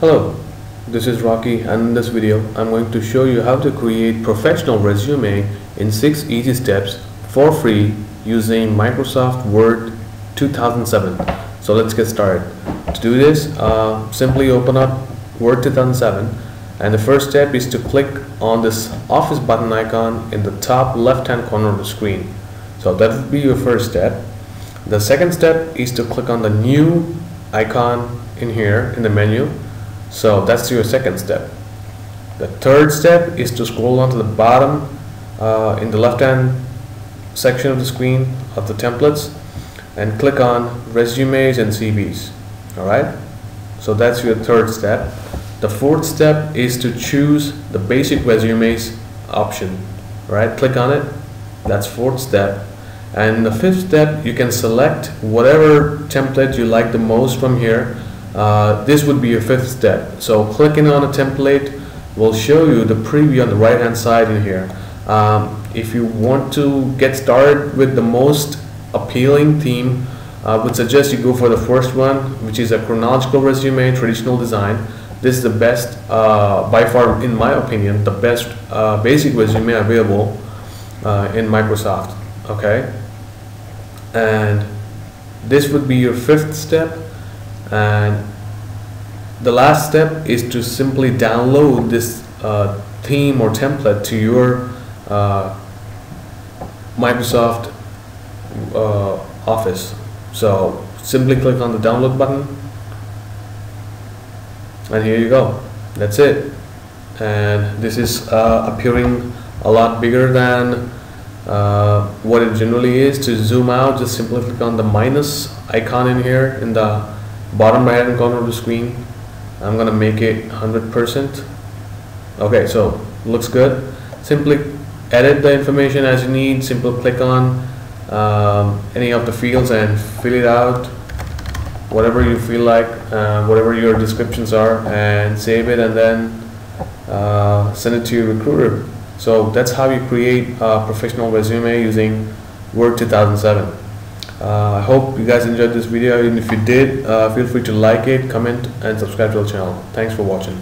Hello, this is Rocky and in this video I'm going to show you how to create professional resume in 6 easy steps for free using Microsoft Word 2007. So let's get started. To do this, uh, simply open up Word 2007 and the first step is to click on this office button icon in the top left hand corner of the screen. So that would be your first step. The second step is to click on the new icon in here in the menu so that's your second step. The third step is to scroll on to the bottom uh, in the left hand section of the screen of the templates and click on resumes and CVs. Alright, so that's your third step. The fourth step is to choose the basic resumes option. Right, click on it. That's fourth step. And the fifth step, you can select whatever template you like the most from here uh, this would be your fifth step. So clicking on a template will show you the preview on the right hand side in here. Um, if you want to get started with the most appealing theme, I would suggest you go for the first one, which is a chronological resume, traditional design. This is the best, uh, by far, in my opinion, the best uh, basic resume available uh, in Microsoft. Okay, and this would be your fifth step and the last step is to simply download this uh, theme or template to your uh, Microsoft uh, Office. So simply click on the download button. And here you go. That's it. And this is uh, appearing a lot bigger than uh, what it generally is. To zoom out just simply click on the minus icon in here in the bottom right hand corner of the screen I'm gonna make it 100% okay so looks good. Simply edit the information as you need simple click on um, any of the fields and fill it out. Whatever you feel like uh, whatever your descriptions are and save it and then uh, send it to your recruiter. So that's how you create a professional resume using Word 2007 uh, I hope you guys enjoyed this video and if you did, uh, feel free to like it, comment and subscribe to the channel. Thanks for watching.